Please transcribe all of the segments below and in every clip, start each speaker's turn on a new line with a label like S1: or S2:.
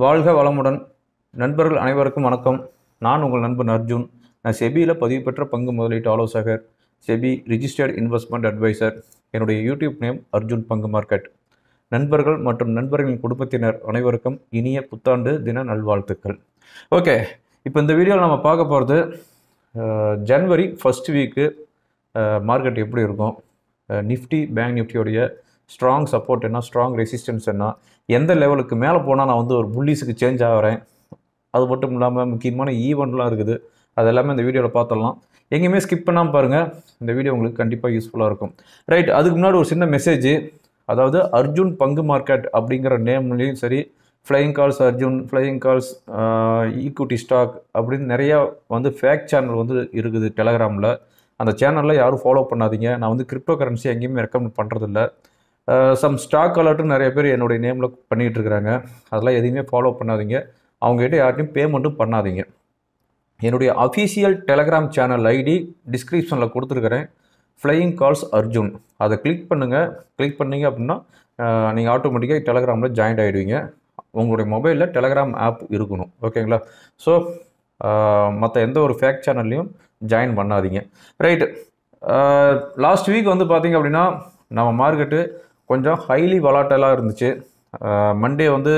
S1: வாழ்க வளமுடன். நண்பர்கள் அனைவருக்கும் வணக்கம். நான் உங்கள் நண்பன் அர்ஜுன். நான் செபியில் பதிவு பெற்ற பங்கு முதலீட்டு ஆலோசகர் செபி ரிஜிஸ்டர்ட் இன்வெஸ்ட்மெண்ட் அட்வைசர். என்னுடைய யூடியூப் நேம் அர்ஜுன் பங்கு மார்க்கெட். நண்பர்கள் மற்றும் நண்பர்களின் குடும்பத்தினர் அனைவருக்கும் இனிய புத்தாண்டு தின நல்வாழ்த்துக்கள். ஓகே இப்போ இந்த வீடியோவில் நம்ம பார்க்க போகிறது ஜனவரி ஃபர்ஸ்ட் வீக்கு மார்க்கெட் எப்படி இருக்கும்? நிஃப்டி பேங்க் நிஃப்டியோடைய ஸ்ட்ராங் சப்போர்ட் என்ன ஸ்ட்ராங் ரெசிஸ்டன்ஸ் என்ன எந்த லெவலுக்கு மேலே போனால் நான் வந்து ஒரு புல்லிஸுக்கு சேஞ்ச் ஆகிறேன். அது மட்டும் இல்லாமல் முக்கியமான ஈவெண்ட்லாம் இருக்குது. அது எல்லாமே இந்த வீடியோவில் பார்த்துடலாம் எங்கேயுமே ஸ்கிப் பண்ணாமல் பாருங்கள் இந்த வீடியோ உங்களுக்கு கண்டிப்பாக யூஸ்ஃபுல்லாக இருக்கும். ரைட் அதுக்கு முன்னாடி ஒரு சின்ன மெசேஜ் அதாவது அர்ஜுன் பங்கு மார்க்கெட் அப்படிங்கிற நேம்லேயும் சரி flying calls Arjun flying calls equity stock அப்படின்னு நிறையா வந்து ஃபேக் சேனல் வந்து இருக்குது டெலகிராமில் அந்த சேனலில் யாரும் ஃபாலோ பண்ணாதீங்க. நான் வந்து கிரிப்டோ கரன்சி எங்கேயுமே ரெக்கமெண்ட் பண்ணுறதில்ல சம் ஸ்டாக் அலர்ட்டும் நிறைய பேர் என்னுடைய நேமில் பண்ணிகிட்டு இருக்கிறாங்க அதெல்லாம் எதையுமே ஃபாலோ பண்ணாதீங்க. அவங்ககிட்ட யார்ட்டையும் பேமெண்ட்டும் பண்ணாதீங்க. என்னுடைய அஃபீஷியல் டெலகிராம் சேனல் ஐடி டிஸ்கிரிப்ஷனில் கொடுத்துருக்குறேன். ஃப்ளையிங் கால்ஸ் அர்ஜுன் அதை கிளிக் பண்ணுங்கள் கிளிக் பண்ணிங்க அப்படின்னா நீங்கள் ஆட்டோமேட்டிக்காக டெலகிராமில் ஜாயின் ஆகிடுவீங்க உங்களுடைய மொபைலில் டெலகிராம் ஆப் இருக்கணும். ஓகேங்களா? ஸோ மற்ற எந்த ஒரு ஃபேக் சேனல்லையும் ஜாயின் பண்ணாதீங்க. ரைட்டு லாஸ்ட் வீக் வந்து பார்த்தீங்க அப்படின்னா நம்ம மார்க்கெட்டு கொஞ்சம் ஹைலி வலாட்டலாக இருந்துச்சு. மண்டே வந்து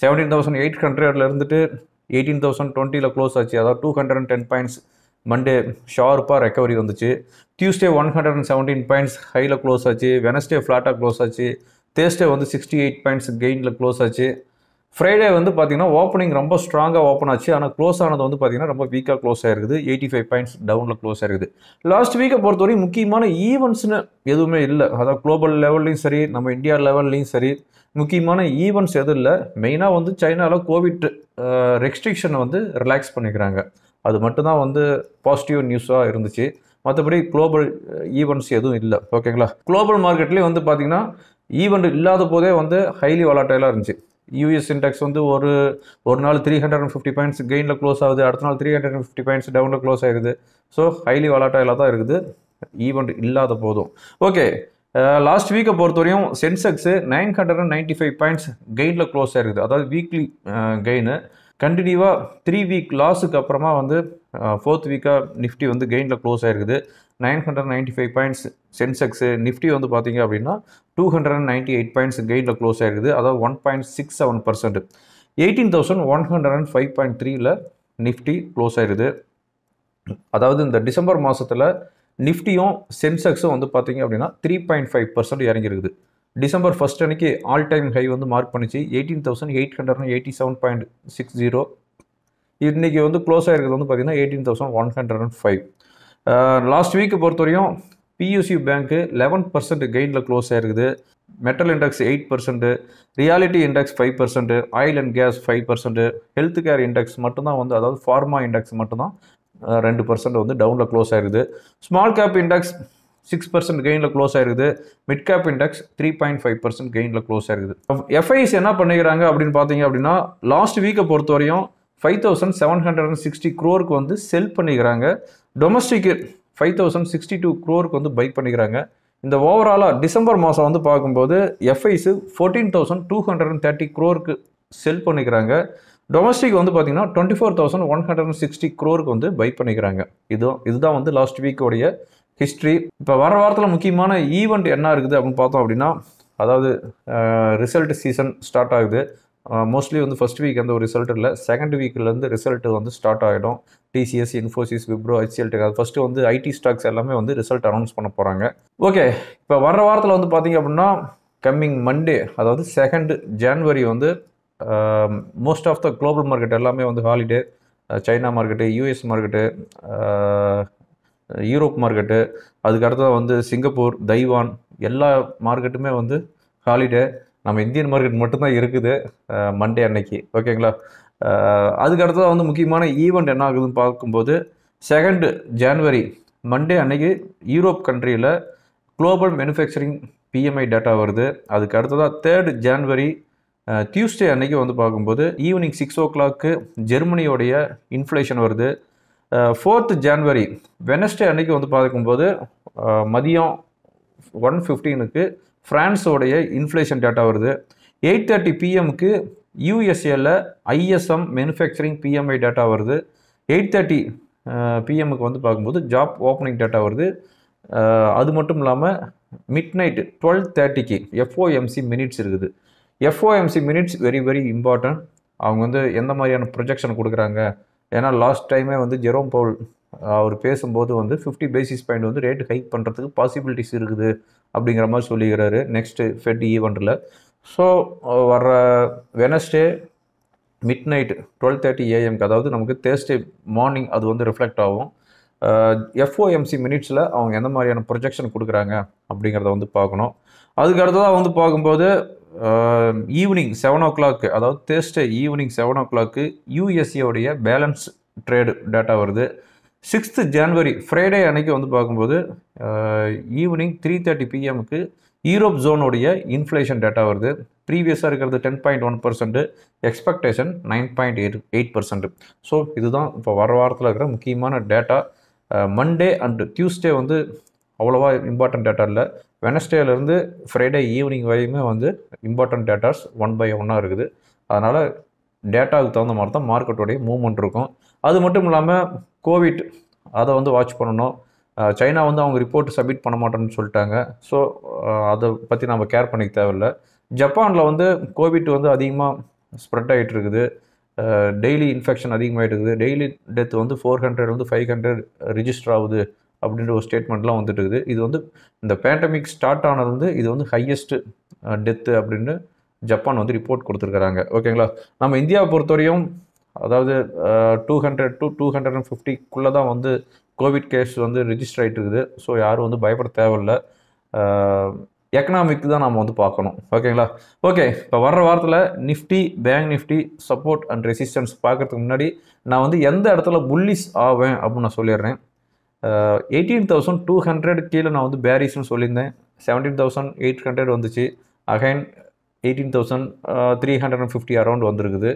S1: செவன்டீன் தௌசண்ட் எயிட் ஹண்ட்ரட்ல இருந்துட்டு எயிட்டீன் தௌசண்ட் டுவெண்ட்டியில் க்ளோஸ் ஆச்சு. அதாவது two hundred and ten points Monday ஷார்ப்பாக ரெக்கவரி வந்துச்சு. Tuesday one hundred and seventeen points ஹையில் க்ளோஸ் ஆச்சு. வெனஸ்டே ஃப்ளாட்டாக க்ளோஸ் ஆச்சு. தேர்ஸ்டே வந்து சிக்ஸ்டி எயிட் பாயிண்ட்ஸ் கெயினில் க்ளோஸ் ஆச்சு. ஃப்ரைடே வந்து பார்த்தீங்கன்னா ஓப்பனிங் ரொம்ப ஸ்ட்ராங்காக ஓப்பன் ஆச்சு. ஆனால் க்ளோஸ் ஆனது வந்து பார்த்தீங்கன்னா ரொம்ப வீக்காக க்ளோஸ் ஆயிருக்குது. எயிட்டி ஃபைவ் பாயிண்ட்ஸ் டவுனில் க்ளோஸ் ஆயிருக்குது. லாஸ்ட் வீக்கை பொறுத்தவரையும் முக்கியமான ஈவெண்ட்ஸ்னு எதுவுமே இல்லை. அதாவது குளோபல் லெவல்லையும் சரி நம்ம இந்தியா லெவல்லையும் சரி முக்கியமான ஈவெண்ட்ஸ் எதுவும் இல்லை. மெயினாக வந்து சைனாவில் கோவிட் ரெஸ்ட்ரிக்ஷனை வந்து ரிலாக்ஸ் பண்ணிக்கிறாங்க. அது மட்டும்தான் வந்து பாசிட்டிவ் நியூஸாக இருந்துச்சு. மற்றபடி குளோபல் ஈவெண்ட்ஸ் எதுவும் இல்லை. ஓகேங்களா குளோபல் மார்க்கெட்லேயே வந்து பார்த்திங்கன்னா ஈவெண்ட் இல்லாத போதே வந்து ஹைலி வளாட்டையெல்லாம் இருந்துச்சு. யூஎஸ் இண்டெக்ஸ் வந்து ஒரு ஒரு நாள் three hundred and fifty points கெயினில் close ஆகுது அடுத்த நாள் three hundred and fifty points டவுனில் க்ளோஸ் ஆகுது ஸோ ஹைலி வாலாட்டைலாக தான் இருக்குது. ஈவெண்ட் இல்லாத போதும். ஓகே லாஸ்ட் வீக்கை பொறுத்தவரையும் Sensex nine hundred and ninety five points கெயினில் close ஆயிருக்குது. அதாவது வீக்லி கெயினு கண்டினியூவாக த்ரீ வீக் லாஸுக்கு அப்புறமா வந்து ஃபோர்த் வீக்காக நிஃப்டி வந்து கெயினில் க்ளோஸ் ஆயிருக்குது. Nine hundred ninety five points Sensex Nifty வந்து பார்த்தீங்க அப்படின்னா two hundred and ninety eight points கெயினில் close ஆயிருக்குது. அதாவது one point six seven percent eighteen thousand one hundred and five point த்ரீல நிஃப்டி க்ளோஸ் ஆயிருது. அதாவது இந்த டிசம்பர் மாதத்தில் நிஃப்டியும் சென்செக்ஸும் வந்து பார்த்தீங்க அப்படின்னா த்ரீ பாயிண்ட் ஃபைவ் பர்சன்ட் இறங்கியிருக்குது. டிசம்பர் ஃபஸ்ட் அன்னைக்கு ஆல் டைம் ஹை வந்து மார்க் பண்ணிச்சு. Eighteen thousand eight hundred eighty seven point six zero இன்றைக்கி வந்து க்ளோஸ் ஆகிருக்கிறது வந்து பார்த்தீங்கன்னா eighteen thousand one hundred and five last week பொறுத்தவரையும் பியூசி பேங்க்கு லெவன் பர்சன்ட் கெயினில் க்ளோஸ் ஆகிருக்குது metal index eight percent realty index five percent oil and gas five percent health care index மட்டும்தான் வந்து அதாவது ஃபார்மா இண்டெக்ஸ் மட்டும்தான் ரெண்டு percent வந்து டவுனில் க்ளோஸ் ஆகிருது small cap index six percent கெயினில் close ஆயிருக்குது. Mid cap index three point five percent கெயினில் close ஆயிருக்குது. எஃப்ஐஸ் என்ன பண்ணிக்கிறாங்க அப்படின்னு பார்த்தீங்க அப்படின்னா லாஸ்ட் வீக்கை பொறுத்த வரையும் five thousand seven hundred and sixty க்ரோருக்கு வந்து செல் பண்ணிக்கிறாங்க. Domestic five thousand sixty two க்ரோருக்கு வந்து பைக் பண்ணிக்கிறாங்க. இந்த ஓவராலாக டிசம்பர் மாதம் வந்து பார்க்கும்போது FIIs fourteen thousand two hundred and thirty க்ரோருக்கு sell பண்ணிக்கிறாங்க. டொமஸ்டிக் வந்து பார்த்தீங்கன்னா twenty four thousand one hundred and sixty க்ரோருக்கு வந்து பை பண்ணிக்கிறாங்க. இதுவும் இதுதான் வந்து லாஸ்ட் வீக்கோடைய ஹிஸ்ட்ரி இப்போ வர வாரத்தில் முக்கியமான ஈவெண்ட் என்ன இருக்குது அப்படின்னு பார்த்தோம் அப்படின்னா அதாவது ரிசல்ட் சீசன் ஸ்டார்ட் ஆகுது. மோஸ்ட்லி வந்து ஃபஸ்ட் வீக் அந்த ஒரு ரிசல்ட் இல்லை. செகண்ட் வீக்லேருந்து ரிசல்ட் வந்து ஸ்டார்ட் ஆகிடும் டிசிஎஸ் இன்ஃபோசிஸ் விப்ரோ ஹெச்எல்டெக் அது ஃபஸ்ட்டு வந்து ஐடி ஸ்டாக்ஸ் எல்லாமே வந்து ரிசல்ட் அனௌன்ஸ் பண்ண போகிறாங்க ஓகே இப்போ வர வாரத்தில் வந்து பார்த்தீங்க அப்படின்னா கம்மிங் மண்டே அதாவது செகண்ட் ஜான்வரி வந்து most of the global market எல்லாமே வந்து holiday China market US market Europe market அதுக்கு அடுத்தது வந்து சிங்கப்பூர் தைவான் எல்லா மார்க்கெட்டுமே வந்து ஹாலிடே நம்ம இந்தியன் மார்க்கெட் மட்டும்தான் இருக்குது மண்டே அன்னைக்கு. ஓகேங்களா அதுக்கு அடுத்தது வந்து முக்கியமான ஈவெண்ட் என்ன ஆகுதுன்னு பார்க்கும்போது செகண்டு ஜான்வரி மண்டே அன்னைக்கு யூரோப் கண்ட்ரியில் குளோபல் மேனுஃபேக்சரிங் பிஎம்ஐ டேட்டா வருது. அதுக்கு அடுத்ததாக தேர்டு ஜான்வரி டியூஸ்டே அன்னைக்கு வந்து பார்க்கும்போது ஈவினிங் சிக்ஸ் ஓ கிளாக்கு ஜெர்மனியோடைய இன்ஃப்ளேஷன் வருது. ஃபோர்த் ஜான்வரி வெனஸ்டே அன்னைக்கு வந்து பார்க்கும்போது மதியம் ஒன் ஃபிஃப்டீனுக்கு ஃப்ரான்ஸோடைய இன்ஃப்ளேஷன் டேட்டா வருது. எயிட் தேர்ட்டி பிஎம்க்கு யூஎஸ்ஏல ஐஎஸ்எம் மேனுஃபேக்சரிங் பிஎம்ஐ டேட்டா வருது. எயிட் தேர்ட்டி பிஎம்முக்கு வந்து பார்க்கும்போது ஜாப் ஓப்பனிங் டேட்டா வருது. அது மட்டும் இல்லாமல் மிட் நைட் டுவெல் தேர்ட்டிக்கு எஃப்ஓஎம்சி மினிட்ஸ் இருக்குது. FOMC minutes very very important அவங்க வந்து எந்த மாதிரியான ப்ரொஜெக்ஷன் கொடுக்குறாங்க? ஏன்னா லாஸ்ட் டைமே வந்து ஜெரோம் பவுல் அவர் பேசும்போது வந்து ஃபிஃப்டி பேசிஸ் பாயிண்ட் வந்து ரேட் ஹைக் பண்ணுறதுக்கு பாசிபிலிட்டிஸ் இருக்குது அப்படிங்கிற மாதிரி சொல்லிக்கிறாரு. நெக்ஸ்ட்டு ஃபெட் ஈவெண்ட்டில் ஸோ வர்ற Wednesday midnight twelve thirty ஏஎம்க்கு அதாவது நமக்கு தேர்ஸ்டே மார்னிங் அது வந்து ரிஃப்ளெக்ட் ஆகும். எஃப்ஓஎம்சி மினிட்ஸில் அவங்க எந்த மாதிரியான ப்ரொஜெக்ஷன் கொடுக்குறாங்க அப்படிங்கிறத வந்து பார்க்கணும். அதுக்கு அடுத்ததாக வந்து பார்க்கும்போது ஈவினிங் செவன் ஓ கிளாக்கு அதாவது Thursday evening seven o'clock யூஎஸ்ஏவுடைய பேலன்ஸ் ட்ரேடு டேட்டா வருது. சிக்ஸ்த்து ஜான்வரி ஃப்ரைடே அன்னைக்கு வந்து பார்க்கும்போது ஈவினிங் த்ரீ தேர்ட்டி பிஎம்க்கு யூரோப் ஜோனுடைய இன்ஃப்ளேஷன் டேட்டா வருது. ப்ரீவியஸாக இருக்கிறது ten point one percent expectation nine point eight eight percent so இதுதான் இப்போ வர வாரத்தில் இருக்கிற முக்கியமான டேட்டா மண்டே அண்ட் டியூஸ்டே வந்து அவ்வளோவா இம்பார்ட்டன்ட் டேட்டா இல்லை. வெனஸ்டேலேருந்து ஃப்ரைடே ஈவினிங் வரையுமே வந்து இம்பார்ட்டன்ட் டேட்டாஸ் ஒன் பை ஒன்னாக இருக்குது. அதனால் டேட்டாவுக்கு தகுந்த மாதிரி தான் மார்க்கெட்டோடைய மூவ்மெண்ட் இருக்கும். அது மட்டும் இல்லாமல் கோவிட் அதை வந்து வாட்ச் பண்ணணும். சைனா வந்து அவங்க ரிப்போர்ட் சப்மிட் பண்ண மாட்டேன்னு சொல்லிட்டாங்க. ஸோ அதை பற்றி நம்ம கேர் பண்ணிக்க தேவையில்ல. ஜப்பானில் வந்து கோவிட் வந்து அதிகமாக ஸ்ப்ரெட் ஆகிட்டு இருக்குது. டெய்லி இன்ஃபெக்ஷன் அதிகமாகிட்டு இருக்குது. டெய்லி டெத் வந்து ஃபோர் ஹண்ட்ரட் வந்து ஃபைவ் ஹண்ட்ரட் ரிஜிஸ்டர் ஆகுது. அப்படின்ற ஒரு ஸ்டேட்மெண்ட்லாம் வந்துட்டு இருக்குது இது வந்து இந்த பேண்டமிக் ஸ்டார்ட் ஆனது வந்து இது வந்து ஹையஸ்ட்டு டெத்து அப்படின்னு ஜப்பான் வந்து ரிப்போர்ட் கொடுத்துருக்குறாங்க. ஓகேங்களா? நம்ம இந்தியாவை பொறுத்தவரையும் அதாவது two hundred two two hundred and ஃபிஃப்டிக்குள்ளே தான் வந்து கோவிட் கேஸ் வந்து ரிஜிஸ்டர் ஆகிட்டு இருக்குது ஸோ யாரும் வந்து பயப்பட தேவையில்லை. எக்கனாமிக் தான் நம்ம வந்து பார்க்கணும். ஓகேங்களா? ஓகே இப்போ வர்ற வாரத்தில் Nifty bank Nifty support and resistance பார்க்கறதுக்கு முன்னாடி நான் வந்து எந்த இடத்துல புல்லிஸ் ஆவேன் அப்படின்னு நான் சொல்லிடுறேன். எயிட்டீன் தௌசண்ட் டூ ஹண்ட்ரட் கீழே நான் வந்து பேரிஸ்னு சொல்லியிருந்தேன். செவன்டீன் தௌசண்ட் எயிட் ஹண்ட்ரட் வந்துச்சு. Again eighteen thousand three hundred and fifty around வந்திருக்குது.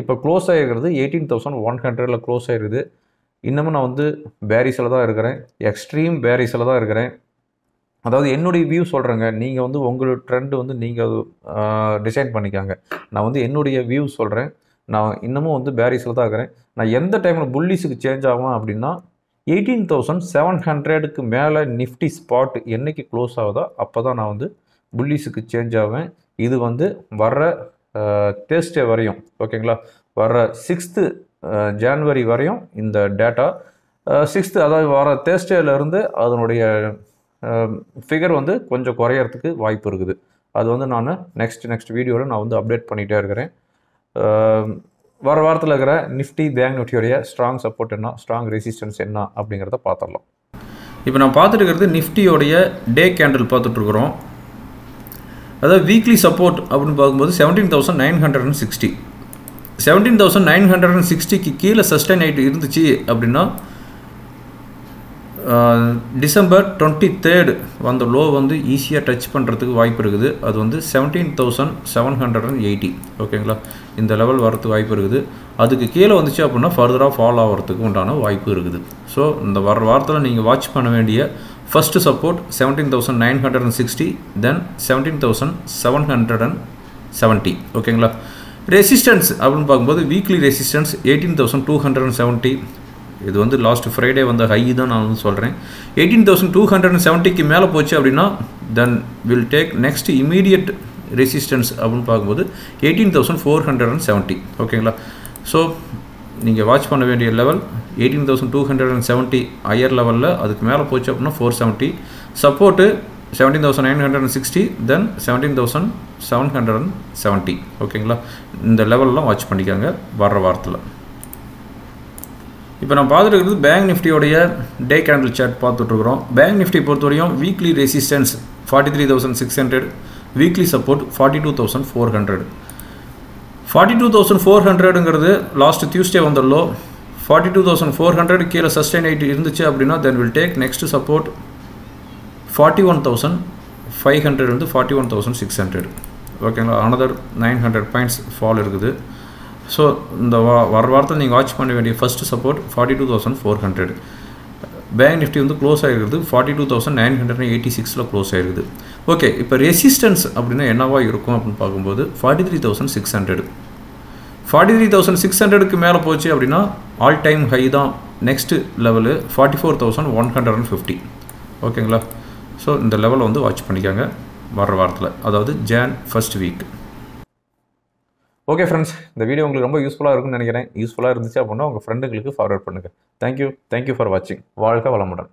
S1: இப்போ க்ளோஸ் ஆகிருக்கிறது எயிட்டீன் தௌசண்ட் ஒன் ஹண்ட்ரடில் க்ளோஸ் ஆகிருக்குது இன்னமும் நான் வந்து பேரிஸில் தான் இருக்கிறேன். எக்ஸ்ட்ரீம் பேரிஸில் தான் இருக்கிறேன். அதாவது என்னுடைய வியூ சொல்கிறேங்க நீங்கள் வந்து உங்களோட ட்ரெண்ட் வந்து நீங்கள் டிசைன் பண்ணிக்காங்க. நான் வந்து என்னுடைய வியூ சொல்கிறேன் நான் இன்னமும் வந்து பேரிஸில் தான் இருக்கிறேன். நான் எந்த டைமில் புல்லிஸுக்கு சேஞ்ச் ஆகும் அப்படின்னா எயிட்டீன் தௌசண்ட் செவன் ஹண்ட்ரடுக்கு மேலே நிஃப்டி ஸ்பாட் என்றைக்கு க்ளோஸ் ஆகுதோ அப்போ தான் நான் வந்து புல்லிஸுக்கு சேஞ்ச் ஆவேன். இது வந்து வர்ற தேர்ஸ்டே வரையும் ஓகேங்களா வர்ற சிக்ஸ்த்து ஜான்வரி வரையும் இந்த டேட்டா சிக்ஸ்த்து அதாவது வர தேர்ஸ்டேலேருந்து அதனுடைய ஃபிகர் வந்து கொஞ்சம் குறையறதுக்கு வாய்ப்பு இருக்குது. அது வந்து நான் நெக்ஸ்ட் நெக்ஸ்ட் வீடியோவில் நான் வந்து அப்டேட் பண்ணிகிட்டே இருக்கிறேன். வர வாரத்தில் இருக்கிற நிஃப்டி பேங்க் நிஃப்டியோடைய ஸ்ட்ராங் சப்போர்ட் என்ன? ஸ்ட்ராங் ரெசிஸ்டன்ஸ் என்ன? அப்படிங்கிறத பார்த்துடலாம்.
S2: இப்போ நான் பார்த்துட்டு நிஃப்டியோடைய டே கேண்டில் பார்த்துட்ருக்குறோம் அதாவது வீக்லி சப்போர்ட் அப்படின்னு பார்க்கும்போது seventeen thousand nine hundred and sixty seventeen thousand nine hundred and சிக்ஸ்டிக்கு கீழே சஸ்டைன் ஆகிட்டு இருந்துச்சு அப்படின்னா டிசம்பர் டுவெண்ட்டி தேர்டு வந்த லோ வந்து ஈஸியாக டச் பண்ணுறதுக்கு வாய்ப்பு இருக்குது. அது வந்து seventeen thousand seven hundred and eighty ஓகேங்களா? இந்த லெவல் வரத்துக்கு வாய்ப்பு இருக்குது. அதுக்கு கீழே வந்துச்சு அப்படின்னா ஃபர்தராக ஃபாலோ ஆகிறதுக்கு உண்டான வாய்ப்பு இருக்குது. ஸோ இந்த வர வாரத்தில் நீங்கள் வாட்ச் பண்ண வேண்டிய first support seventeen thousand nine hundred and sixty then seventeen thousand seven hundred and seventy ஓகேங்களா? ரெசிஸ்டன்ஸ் அப்படின்னு பார்க்கும்போது weekly resistance eighteen thousand two hundred and seventy இது வந்து லாஸ்ட் ஃப்ரைடே வந்த ஹை தான் நான் வந்து சொல்கிறேன் eighteen thousand two hundred and செவன்ட்டிக்கு மேலே போச்சு அப்படின்னா then will take next immediate resistance அப்படின்னு பார்க்கும்போது eighteen thousand four hundred and seventy ஓகேங்களா ஸோ நீங்கள் வாட்ச் பண்ண வேண்டிய level eighteen thousand two hundred and seventy higher லெவலில் அதுக்கு மேலே போச்சு அப்படின்னா four seventy support seventeen thousand nine hundred and sixty then seventeen thousand seven hundred and seventy ஓகேங்களா இந்த லெவல்லாம் வாட்ச் பண்ணிக்காங்க வர்ற வாரத்தில். இப்போ நான் பார்த்துட்டு பேங்க் நிஃப்டியோடைய டே கேண்டில் சார்ட் பார்த்துட்ருக்குறோம். பேங்க் நிஃப்டி பொறுத்தவரையும் weekly resistance forty three thousand six hundred weekly support forty two thousand four hundred forty two thousand four ஹண்ட்ரடுங்கிறது last Tuesday வந்தல்லோ forty two thousand four hundred கீழே sustain ஆகிட்டு இருந்துச்சு அப்படின்னா then will take next support forty one thousand five hundred வந்து forty one thousand six hundred ஓகேங்களா another nine hundred points fall இருக்குது. So இந்த வா வர வாரத்தில் நீங்கள் வாட்ச் பண்ண வேண்டிய first support forty two thousand four hundred bank Nifty வந்து க்ளோஸ் ஆகிருக்குது forty two thousand nine hundred eighty சிக்ஸில் க்ளோஸ் ஆகிருக்குது ஓகே இப்போ ரெசிஸ்டன்ஸ் அப்படின்னா என்னவா இருக்கும் அப்படின்னு பார்க்கும்போது forty three thousand six hundred forty three thousand six ஹண்ட்ரடுக்கு மேலே போச்சு அப்படின்னா ஆல் டைம் ஹை தான். Next level forty four thousand one hundred and fifty ஓகேங்களா ஸோ இந்த லெவலை வந்து வாட்ச் பண்ணிக்காங்க வர்ற வாரத்தில். அதாவது Jan first week
S1: okay friends இந்த வீடியோ உங்களுக்கு ரொம்ப யூஸ்ஃபுல்லாக இருக்கும்னு நினைக்கிறேன். யூஸ்ஃபுல்லாக இருந்துச்சு அப்படின்னா உங்கள் ஃப்ரெண்டுங்களுக்கு ஃபார்வர்ட் பண்ணுங்கள் thank you thank you for வாட்சிங் வாழ்க வளமுடன்.